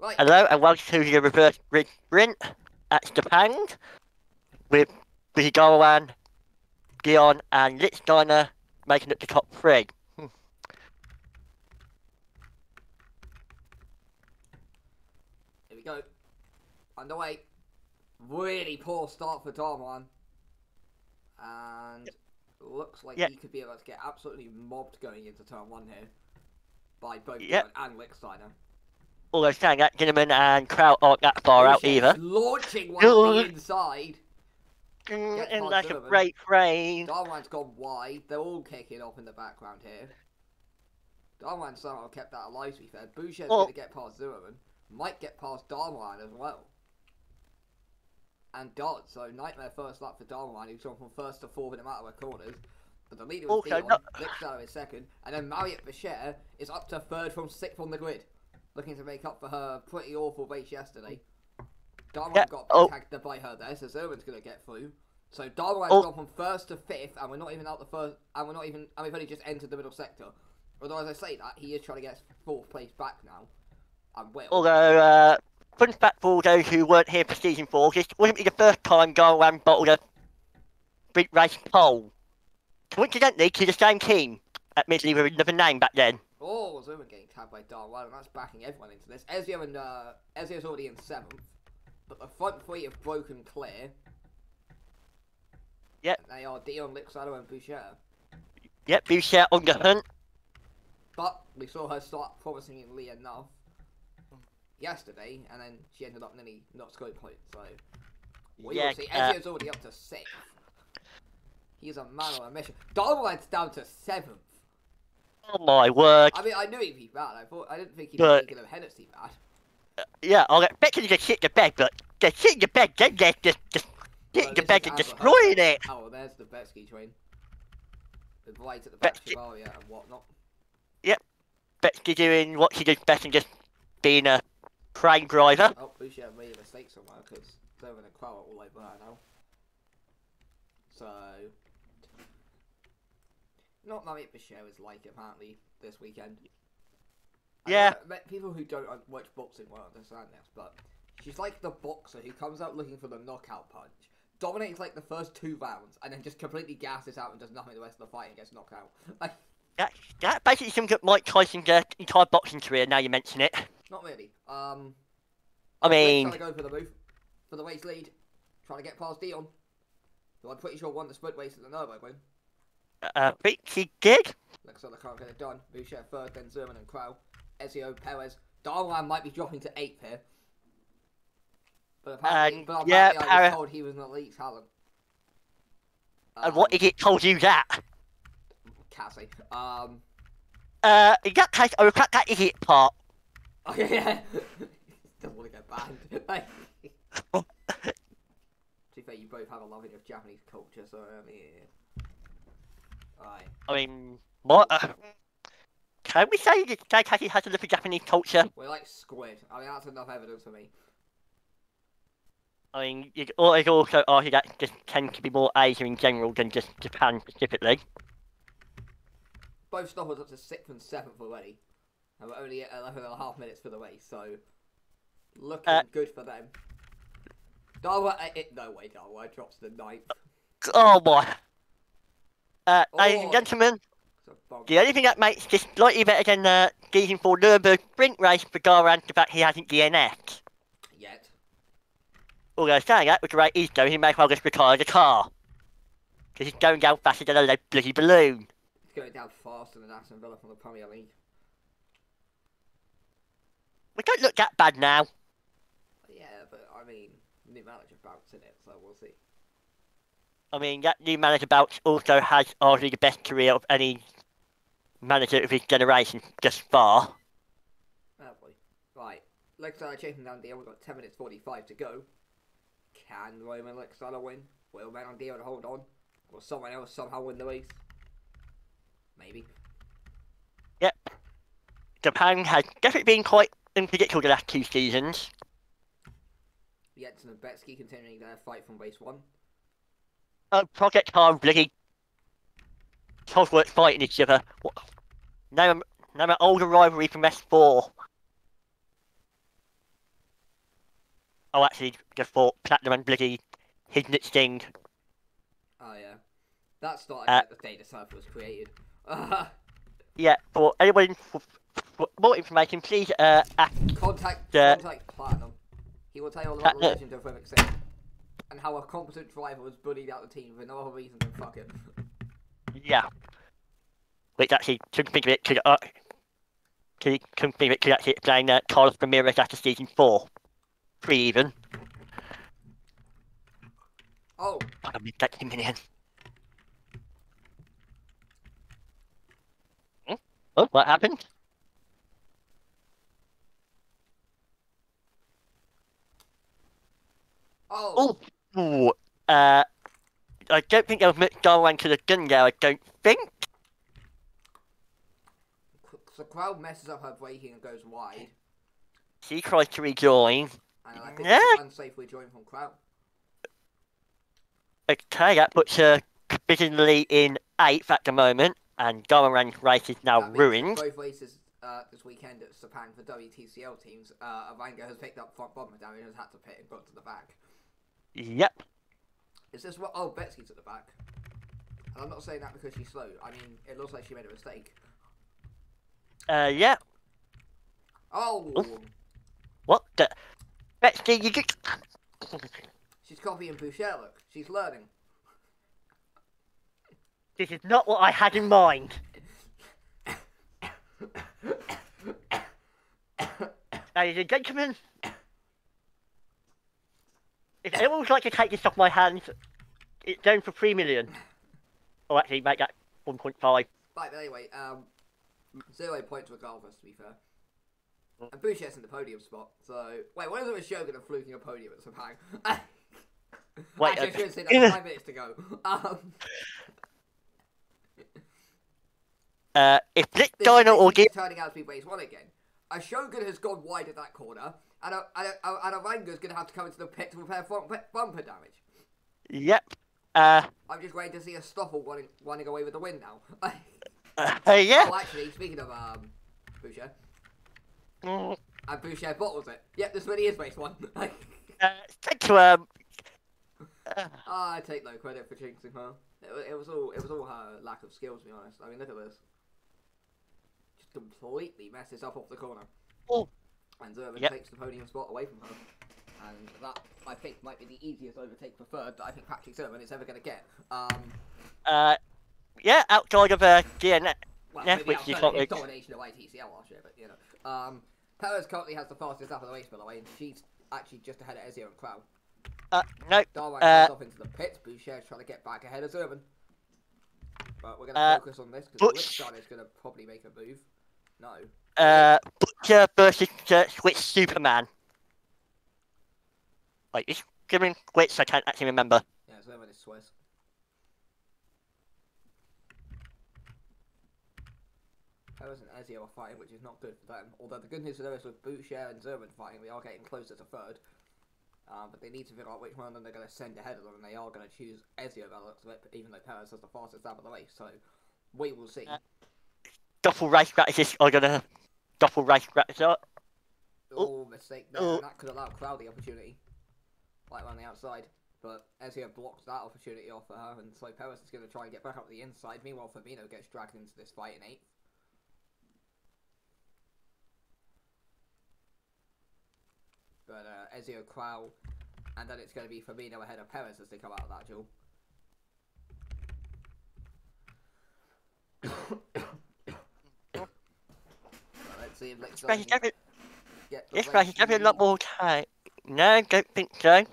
Right. Hello and welcome to the reverse sprint at Japan with Bigawan, Dion and Lichtsteiner making it the top three. Hmm. Here we go. Underway. Really poor start for Darman. And looks like Yeah. he could be able to get absolutely mobbed going into turn one here. By both Yep. And Lichtsteiner. Although saying that Ginneman and Kraut aren't that far out Bullshit. either. Launching one on the inside. Mm, in like a great frame. Darwan's gone wide. They're all kicking off in the background here. Darwan somehow kept that alive to be fair. Boucher's Well- going to get past Zimmerman. Might get past Darwan as well. And does. So nightmare first lap for Darwan, who's gone from first to fourth in a matter of corners. But the leader was Also, Dion. no- Lixow is second. And then Marriott Boucher is up to third from sixth on the grid. Looking to make up for her pretty awful race yesterday. Darwan Yeah, got oh. tagged by her there, so Zerman's going to get through. So Darwan's Oh. gone from first to fifth, and we're not even out the first, and we're not even, and we've only just entered the middle sector. Although, as I say that, he is trying to get fourth place back now, and will. Although, uh, fun fact for those who weren't here for season four, this wouldn't be the first time Garwan bottled a big race pole. Coincidentally, to the same team, admittedly with another name back then. Oh, Zerman getting tagged by Darwan, and that's backing everyone into this. Ezio and uh, Ezio's already in seventh, but the front three have broken clear. Yep. They are Dion, Lixado, and Boucher. Yep, Boucher on the hunt. But we saw her start promising promisingly enough yesterday, and then she ended up nearly not scoring points. So we Yeah, will see. uh, Ezio's already up to sixth. He's a man on a mission. Darwin's down to seventh. Oh my word. I mean, I knew he'd be bad. I thought I didn't think he'd But- be taking of Hennessy bad. Uh, yeah, I'll expect you to shit the bed, but the shit the bed, then they're just, just Well, the bed is and destroying it. Oh, well, there's the Betsky train. The right at the back of Betsky- Bavaria and whatnot. Betsy doing what she does best and just being a crane driver. Oh, Boucher made a mistake somewhere because they're in Crow are all over her now. So, not Mariette Boucher is like apparently this weekend. I Yeah. that people who don't watch boxing won't understand this, but she's like the boxer who comes out looking for the knockout punch, dominates like the first two rounds, and then just completely gasses out and does nothing the rest of the fight and gets knocked out. Like, That, that basically sums up Mike Tyson's uh, entire boxing career, now you mention it. not really. Um, I mean, trying to go for the move for the race lead, trying to get past Dion, who I'm pretty sure won the sprint race at the Nürburgring. Uh, think she did. Looks like they can't get it done. Boucher third, then Zerman and Crow. Ezio, Perez. Darwan might be dropping to eighth here. But apparently, And, but yeah, I was told he was an elite talent. And what did idiot told you that? Cassie. Um, Uh, in that case, I retract that idiot part. oh yeah, doesn't want to get banned. Like, to be fair, you both have a loving of Japanese culture, so I mean, I mean, what? Uh, can we say that Daikashi has a little Japanese culture? We're like squid. I mean, that's enough evidence for me. I mean, you could also argue that just tend to be more Asia in general than just Japan specifically. Both stoppers up to sixth and seventh already. And we're only at 11 and a half minutes for the race, so looking Uh, good for them. Darwa, it, no way, Darwa drops to ninth. Oh boy. Uh, ladies and Oh. gentlemen, the only thing that makes this slightly better than the season 4 Nürburgring sprint race for Garand is the fact he hasn't DNF'd. Yet. Although saying that, with the rate he's going, he may as well just retire the car. Because he's going down faster than a lead bloody balloon. It's going down faster than Aston Villa from the Premier League. We don't look that bad now. Yeah, but I mean, new manager bounced in it, so we'll see. I mean, that new manager Bouch also has arguably the best career of any manager of his generation thus far. Oh boy. Right. Lexar chasing down Dion. We've got 10 minutes 45 to go. Can Roman Lexar win? Will Man on hold on? Will someone else somehow win the race? Maybe. Yep. Japan has definitely been quite unpredictable the last two seasons. Jensen and Betsky continuing their fight from race one. Uh, Project Car and bloody Cosworth fighting each other. What? Now, now an older rivalry from S4. oh, actually, just for Platinum and Bloody Hidden It Sting. Oh yeah, that started Uh, the day the server was created. Yeah, for anyone for, for more information, please uh, ask contact Yeah. contact Platinum. He will tell you all about the legend of Singh and how a competent driver was bullied out of the team for no other reason than fuck it. Yeah. Which actually, to think of it, could, uh, to come think of it, could actually explain uh, Carlos Ramirez after season 4. 3 even. Oh, I mean, that's. Hmm? Oh, what happened? oh, Oh, ooh, uh, I don't think was much going to the gun there, I don't think. the crowd messes up her braking and goes wide, She tries to rejoin. and I think Yeah. it's unsafe rejoin from crowd. Okay, that puts her provisionally in 8th at the moment, and Gararan's race is now ruined. Both races uh, this weekend at Sepang for WTCL teams, uh, Avanga has picked up front bomber damage and has had to pit and got to the back. Yep. Is this what? Oh, Betsy's at the back. And I'm not saying that because she's slow. I mean, it looks like she made a mistake. Uh, yeah. Oh, What the? Betsy, you get. she's copying Boucher. Look, she's learning. This is not what I had in mind. Ladies and gentlemen, if anyone would like to take this off my hands, it's going for 3 million. Oh, actually, make that 1.5. Right, but anyway, um, zero points regardless. To be fair. And Boucher's in the podium spot. So wait, when is it with Shogun and fluking a podium at Sepang? Wait, Actually, I uh, should have said that five minutes to go. Um, Uh, if This dino give. is turning out to be race one again. A Shogun has gone wide at that corner, and a, and a, and a Ranga's going to have to come into the pit to repair front bumper damage. Yep. Uh, I'm just waiting to see a Stoffel running, running away with the win now. uh, yeah. oh, actually, speaking of um, Boucher, Mm, and Boucher bottles it. Yep, this really is race one. uh, thank you, um. uh, Ah, I take no credit for jinxing her. It, it was all it was all her lack of skill, to be honest. I mean, look at this. Just completely messes up off the corner. Oh. And Zerman Yep. takes the podium spot away from her. And that, I think, might be the easiest overtake for third that I think Patrick Zerman is ever going to get. Um, uh, yeah, outside of uh, DNF. well, Yeah, which outside is of what his we- domination of ITCL last year, but, you know. Um, Perez currently has the fastest lap of the race, by the way, and she's actually just ahead of Ezio and Crow. Uh, no. Darwin Uh, off into the pit. Boucher's trying to get back ahead of Zerman. But we're going to Uh, focus on this because Lichstein is going to probably make a move. No. Uh, Butcher versus uh, Switch Superman. Wait, is Given Switch? I can't actually remember. Yeah, it's Zerman is Swiss. Perez and Ezio are fighting, which is not good for them. Although the good news for them is with Boucher and Zerman fighting, we are getting closer to third. Um, but they need to figure out which one of them they're going to send ahead of them, and they are going to choose Ezio by looks of it, even though Perez has the fastest lap of the race. So we will see. Uh, Doppel race strategists are gonna Doppel race strategists. Oh, mistake there. Oh. and That could allow Crowd the opportunity. Like on the outside. But Ezio blocks that opportunity off for her, and so Perez is going to try and get back up the inside. Meanwhile, Firmino gets dragged into this fight in eighth. But uh, Ezio Crow, and then it's going to be Firmino ahead of Perez as they come out of that duel. See if next This time race is get the this race is race a lot more time. No, don't think so.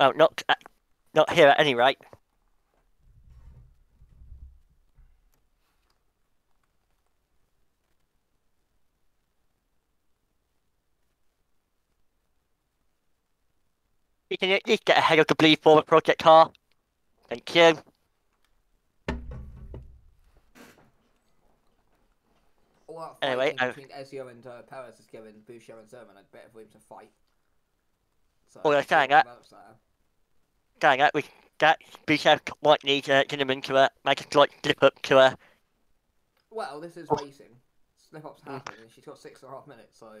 Oh, not uh, not here at any rate. You can at least get ahead of the Bleed Forward project car. Thank you. All that Anyway, fighting uh, between Ezio and uh, Perez has given Boucher and Zerman a bit of room to fight. So Oh, you're let's see saying what that? develops there. Dang it, we that Boucher might need uh, Cinnamon to uh, make a slight slip up to uh, Well, this is Oh. racing. Slip ups Mm. happen, and she's got six and a half minutes, so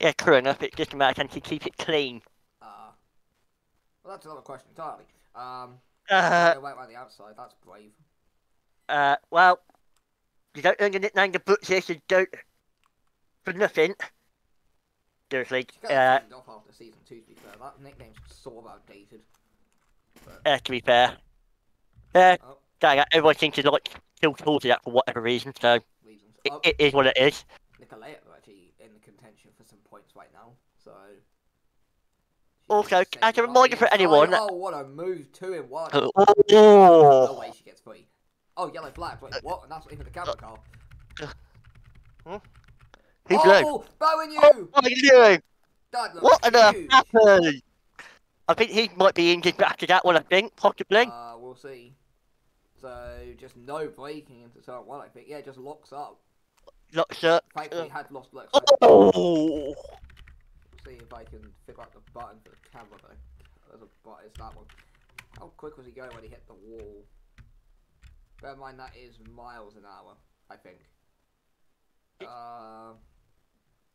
Yeah, true enough. It's just a matter of to keep it clean. Uh, well, that's another question entirely. Um, Uh, go right around the outside. That's brave. uh, well, you don't earn the nickname the Butchers, you don't for nothing. Seriously, She uh, uh, off after season two. To be fair, that nickname's sort of outdated. uh, to be fair. Uh, Oh, dang it, everyone seems to like still talk to that for whatever reason, so reasons. it, Oh, it is what it is. Nicolette are actually in the contention for some points right now, so. Also, as a reminder "Oh, for anyone- Oh, what a move! Two in one. Oh, No way she gets free. Oh, yellow flag. Wait, uh, what? And that's not even the camera uh, car. Uh, who blew? Oh, bowing you! Oh, what are you doing? That looks What on huge. happened? I think he might be injured after that one, I think, possibly. Uh, we'll see. So, just no braking into turn one, I think. Yeah, just locks up. Locks up. Thankfully, had lost looks. Oh! We'll see if I can figure out the button for the camera, though. There's a button, it's that one. How quick was he going when he hit the wall? Bear in mind, that is miles an hour, I think. Uh,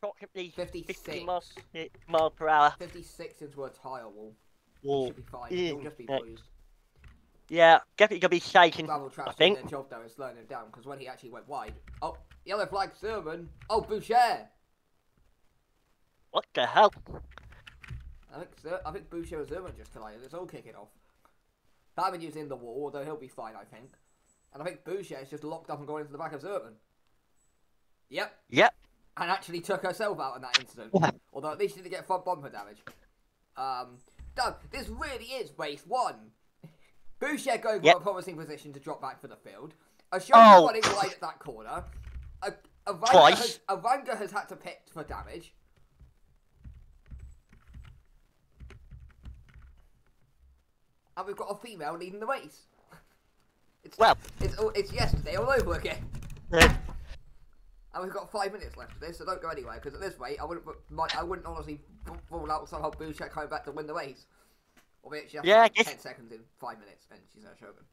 Approximately 56. 50 miles, miles per hour. 56 into a tire wall. Wall. Should be fine. He'll just be Yeah. bruised. Yeah, definitely gonna be shaking. Gravel traps think. doing their job though and slowing him down because when he actually went wide. Oh, yellow flag Sermon. Oh, Boucher. What the hell? I think Sir, I think Boucher and Sermon just collided. It's all kicking off. Diamond in the wall, although he'll be fine, I think. And I think Boucher is just locked up and going into the back of Sermon. Yep. Yep. And actually took herself out in that incident. although at least she didn't get front bumper damage. Um, Doug, this really is race one. Boucher going Yep. for a promising position to drop back for the field. Ashoka Oh. running wide at that corner. A, Avanga, Twice. has, Avanga has had to pit for damage. And we've got a female leading the race. It's, Well. it's, all- it's yesterday all over again. Uh, And we've got five minutes left of this, so don't go anywhere. Because at this rate, I wouldn't, I wouldn't honestly rule out somehow Boucher coming back to win the race. Or maybe she has Yeah, like guess- ten seconds in five minutes, and she's no shogun.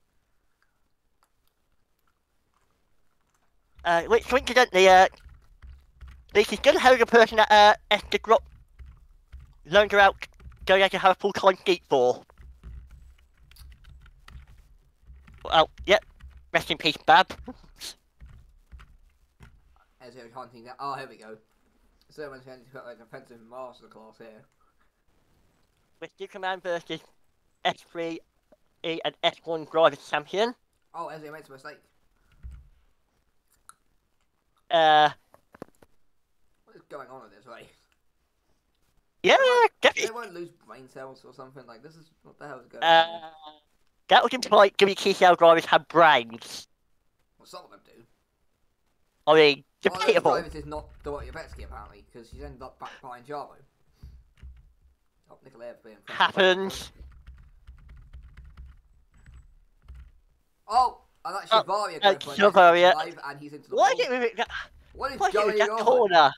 uh, which coincidentally, uh, this is gonna have the person that, uh, Esther Grot learned her out going out to have a full time skate for. Well, yep. Rest in peace, Bab. Ezio hunting that. Oh, here we go. Someone's going to put a defensive masterclass here. Mr. Command versus S3 E and S1 Driver Champion. Oh, Ezio makes a mistake. Uh, What is going on in this race? yeah, They won't lose brain cells or something? Like, this is. What the hell is going Uh, on? That would imply WTCL drivers have brains. Well, some of them do. I mean, One of those debatable. drivers is not Dorothy Betsky, apparently, because she's ended up back behind Jarbo. Oh, Nicolai being Happens. Oh, and that's Oh, Shivaria uh, going a Shivaria. nice and he's into the Why wall. is it with that? What is Why is it with going that on? corner?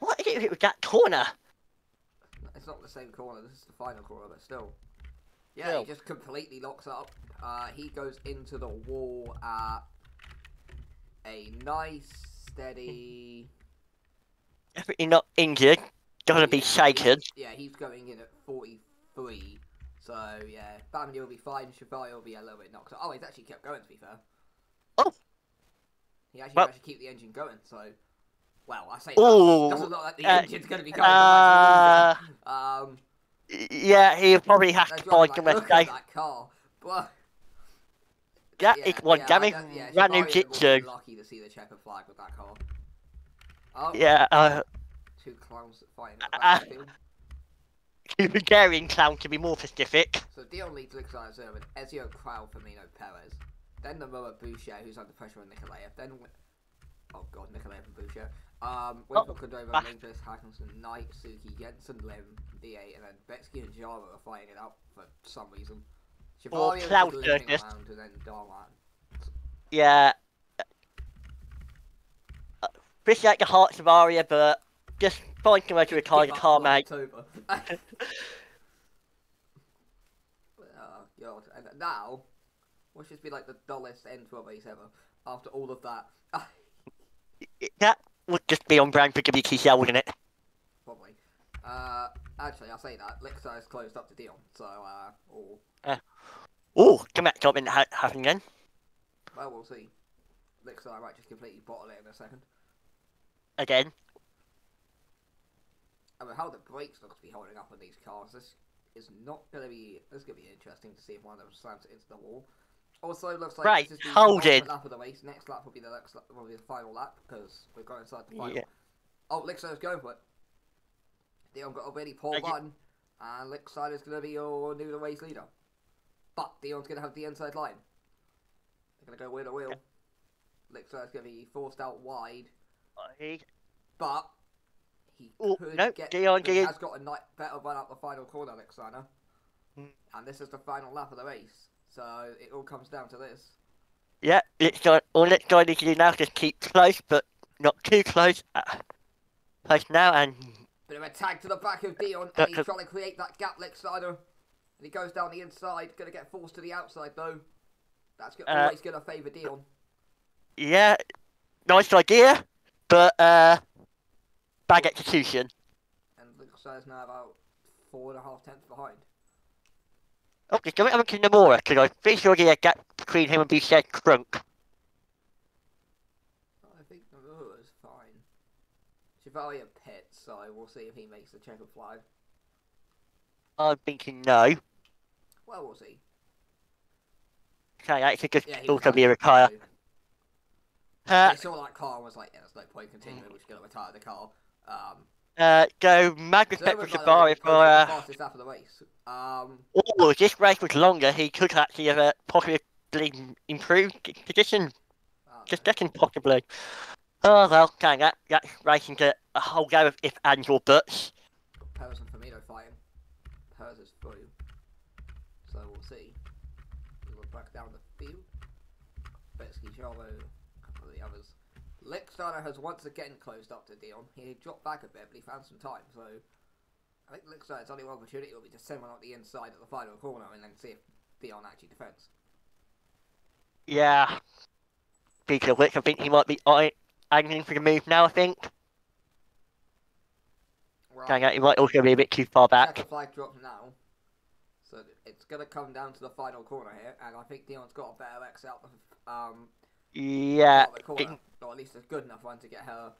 What is it with that corner? It's not the same corner. This is the final corner, but still. Yeah, Still. he just completely locks up. Uh, he goes into the wall at a nice, steady. Definitely not injured. Gonna be shaken. Yeah, he's going in at 43. So, yeah, Batman will be fine. Shivaria will be a little bit knocked out. Oh, he's actually kept going, to be fair. Oh. He actually Well- managed to keep the engine going, so. Well, I say Ooh. Doesn't look like the uh, engine's to be going. Uh, um, yeah, he probably has to find like, look at that car. But, yeah, yeah, I damage. don't- yeah, Ranu Shivaria will Jitsu. lucky to see the checkered flag with that car. Oh, Yeah, uh, two clowns fighting at the Uh. Bulgarian clown to be more specific. So Dion leads looks like Zerman, Ezio Crowell, Firmino, Perez. Then the Moa Boucher, who's under pressure on Nikolaev. Then, oh god, Nikolaev and Boucher. Um, Oh, Winkle, Cordova, back. Lindquist, Hackinson, Knight, Suki, Jensen, Lim, D8, and then Betsky and Jara are fighting it out for some reason. Or Cloud around, and then Darman. Yeah. Uh, Appreciate the hearts of Aria, but just find somewhere to retire the Give car, mate. Oh god, and now, what should be like the dullest end to a race ever? After all of that. That would just be on brand for WTCL, wouldn't it? Uh, actually, I'll say that. Lixar is closed up to Dion, so, uh, or, Oh, come back, something ha- happening again. well, we'll see. Lixar might just completely bottle it in a second. Again. I mean, how the brakes look to be holding up on these cars, this is not going to be, this is going to be interesting to see if one of them slams it into the wall. Also, looks like Right, this is the hold it. lap of the race. Next lap will be the next lap, will be the final lap because we've got inside the final. Yeah. Oh, Lixar's going for it. Dion got a really poor Uh, run, and Lixar is going to be your new race leader. But Dion's going to have the inside line. They're going to go wheel to wheel. Lixar's going to be forced out wide, He, but he Oh, could no, get. Dion, he Dion. has got a ni- better run up the final corner, Lixana. Hmm. And this is the final lap of the race, so it all comes down to this. Yeah, let's go. All let's go need to do now is just keep close, but not too close. Uh, close now, and Bit of a tag to the back of Dion, and he's trying to create that gap, Lixana. And he goes down the inside, going to get forced to the outside though. That's Uh, always going to favour Dion. yeah, nice idea, but uh, bad execution. And Lixana's now about four and a half tenths behind. Okay, go over to Nomura, because I'm pretty sure there's a gap between him and Boucher Crunk. I think Nomura's fine. Chevalier pit, so we'll see if he makes the checkered flag. I'm thinking no. Well, we'll see. Okay, that's a good Yeah, was be a retire. Uh, They saw that car and was like, yeah, there's no point continuing, we're just going to retire the car. Um, uh, go mad respect for Zerman, by the way, Safari was for, uh, fastest lap the race. Um, oh, if this race was longer, he could actually have uh, possibly improved position, just second possibly. Oh well, okay, that, that's racing to a whole game of if and or buts. Perez and Firmino fighting. Perez is through. So we'll see. We look back down the field. Betsky, Javo, a couple of the others. Licksteiner has once again closed up to Dion. He dropped back a bit, but he found some time. So I think Licksteiner's only one opportunity will be to send one out the inside at the final corner and then see if Dion actually defends. Yeah. Speaking of which, I think he might be angling for the move now, I think. Right. Okay, he might also be a bit too far back. Checker flag drops now. So it's going to come down to the final corner here, and I think Dion's got a better X out the, um, Yeah, the corner. it- Or at least a good enough one to get her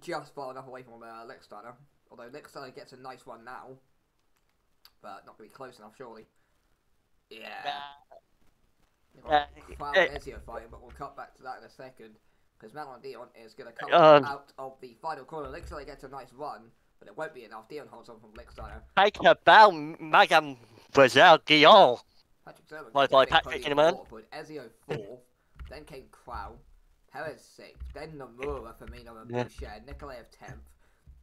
just far enough away from uh, Licksteiner. Although Licksteiner gets a nice one now. But not going to be close enough, surely. Yeah. Uh, uh, Ezio fighting, but we'll cut back to that in a second. Because Madeline Dion is going to come Um, out of the final corner. Licksteiner gets a nice run, but it won't be enough. Dion holds on from Licksteiner. take a bow, Madame Brazil Dion. Patrick Sermon. By- gets a by big Patrick in a man. Ezio fourth, then came Crow, Perez sixth, then Nomura, Firmino and Yeah. Boucher, Nikolaev tenth,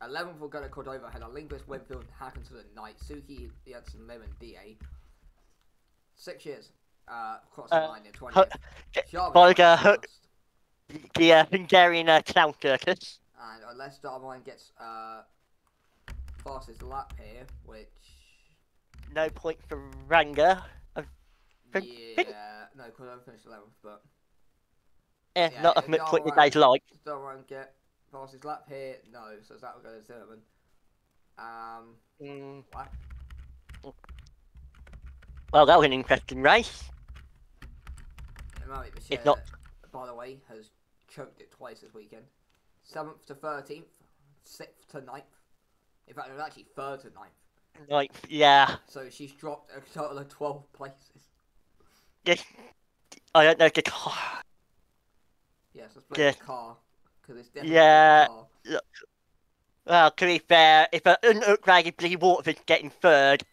eleventh will go to Cordova, had a Linguist, Winfield, Hacken to the night, Suki, Jensen, Lim and DA. Six years, uh, across the Uh, line in Hu- 20th. Jarvis Volga, went Hu- first, The uh, Hungarian uh, clown circus. And unless Darmine gets uh, fastest lap here, which No point for Ranga. Yeah, no, Cordova finished eleventh, but Eh, Yeah, not it's much point the guys like. Darmine get fastest lap here? No, so that will go to Zimmerman. Um, Mm, what? well, that was an interesting race. Murray It's Bashir, not- by the way, has choked it twice this weekend. Seventh to thirteenth, sixth to 9th. In fact, it was actually third to 9th. Like, yeah, So she's dropped a total of twelve places. just I don't know the car. Yes, let's blame Yeah. the car because it's definitely Yeah. the car. Well, to be fair, if an unupgraded Blue Waterford's getting third,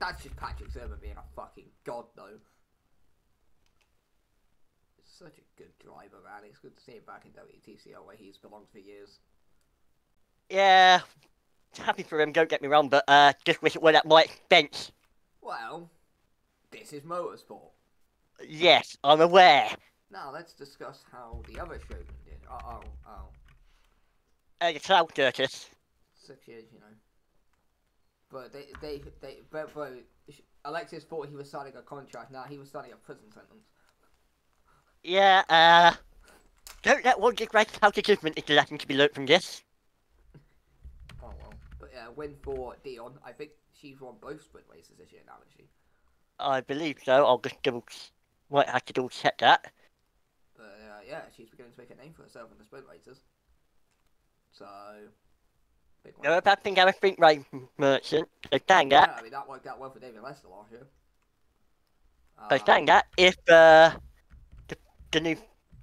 That's just Patrick Zimmerman being a fucking god, though. He's such a good driver, man. It's good to see him back in WTCL where he's belonged for years. yeah, happy for him. Don't get me wrong, but uh, just wish it weren't at my expense. Well, this is motorsport. Yes, I'm aware. Now let's discuss how the other shogun did. Oh, oh, oh. Uh, the circus. Six years, you know. But they, they, they, but, but Alexis thought he was signing a contract. Now he was signing a prison sentence. Yeah, uh, don't let one get right out of judgment is the lesson to be learned from this. Oh well. But yeah, win for Dion. I think she's won both sprint races this year now, isn't she? I believe so. I'll just double. Might have to double check that. But uh, yeah, she's beginning to make a name for herself in the sprint races. So, big one. No, a bad thing I'm a sprint race merchant. So dang Yeah, that. I mean that worked out well for David Lester last year. So Um, saying that, if uh, the, new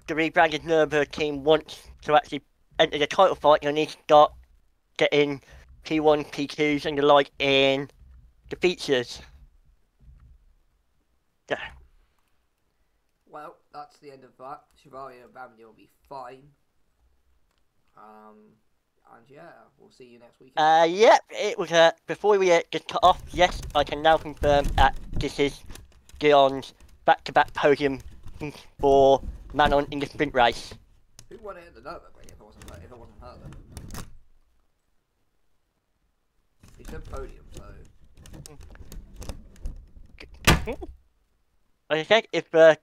the rebranded Nürburgring team wants to actually enter the title fight, you'll need to start getting P1, P2s and the like in the features. Yeah. Well, that's the end of that. Shivari and Bambi will be fine. Um, and yeah, we'll see you next week. Uh, yep, it was, uh, before we uh, just cut off, yes, I can now confirm that this is Dion's back-to-back podium for Manon in the sprint race. Who won it at the Nürburgring if it wasn't if it wasn't her then? He said podium, so Like I said, if uh,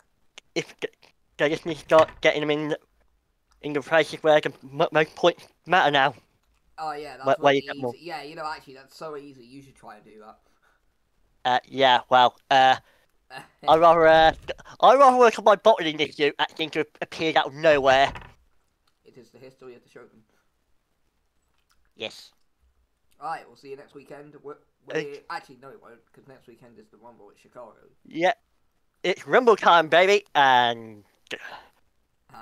if they just need to start getting them in in the places where the m- most points matter now. oh yeah, that's Where- where you get easy. more. Yeah, you know, actually, that's so easy. You should try and do that. Uh, yeah, well, uh, I rather uh, I rather work on my bottling issue that seems to have appeared out of nowhere. it is the history of the shogun. Yes. Alright, we'll see you next weekend. We're, Uh, actually no, it won't, because next weekend is the Rumble at Chicago. Yeah. It's Rumble time, baby, and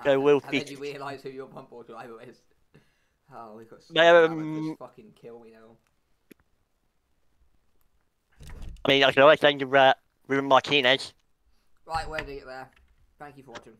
Go And Will then you realise who your Rumble driver is. Oh, we got so Um, just fucking kill me now. I mean, I can always send you uh, Ruben Martinez. Right, we're ending it there. Thank you for watching.